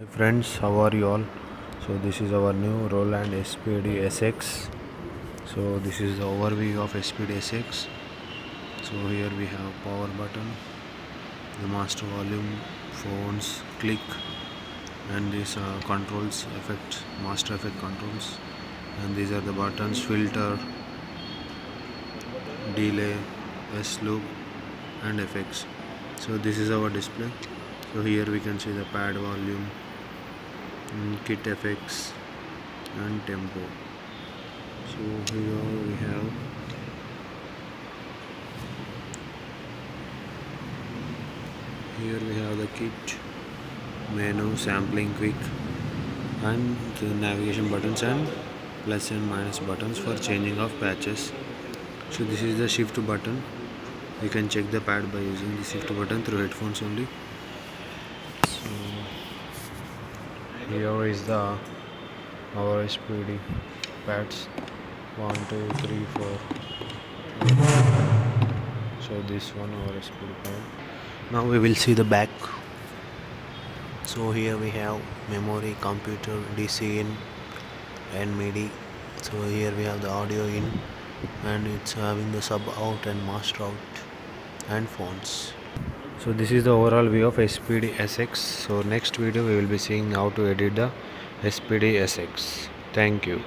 Hi friends, how are you all? So this is our new Roland SPD SX. So this is the overview of SPD SX. So here we have power button, the master volume, phones, click, and these uh, controls, effect, master effect controls, and these are the buttons, filter, delay, S loop, and effects. So this is our display. So here we can see the pad volume, mm, kit effects and tempo. So here we have here we have the kit menu sampling quick and the navigation buttons and plus and minus buttons for changing of patches. So this is the shift button. You can check the pad by using the shift button through headphones only here is the our SPD pads one two three four. So this one our SPD pad now we will see the back. So here we have memory computer DC in and MIDI. So here we have the audio in and it's having the sub out and master out and phones so this is the overall view of SPD SX so next video we will be seeing how to edit the SPD SX thank you